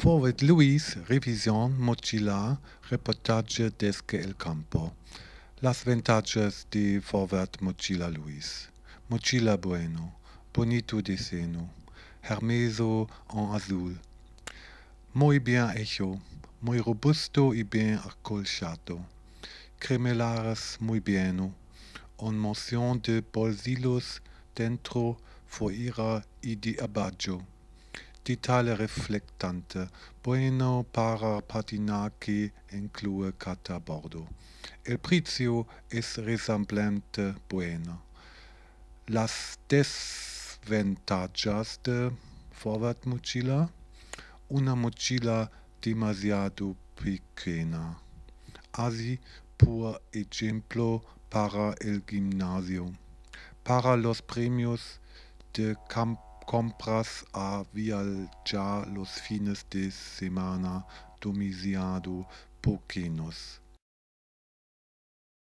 Forward Luis, Revisión, Mochila, reportaje desde el campo. Las ventajas de Forward Mochila Luis. Mochila bueno, bonito diseño, hermeso en azul. Muy bien hecho, muy robusto y bien acolchado. Cremelares muy bien, en moción de bolsillos dentro, fuera y de abajo. Detalle reflectante, bueno para patinaje incluye cata bordo. El precio es resemblante bueno. Las desventajas de Forward Mochila. Una mochila demasiado pequeña. Así, por ejemplo, para el gimnasio. Para los premios de camp compras a viajar los fines de semana demasiado pequeños.